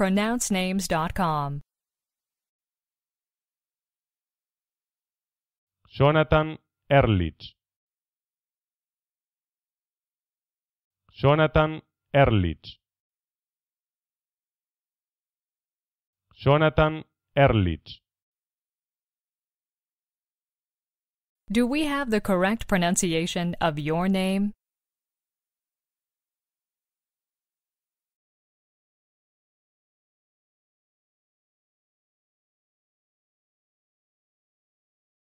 pronouncenames.com. Jonathan Erlich. Jonathan Erlich. Jonathan Erlich. Do we have the correct pronunciation of your name?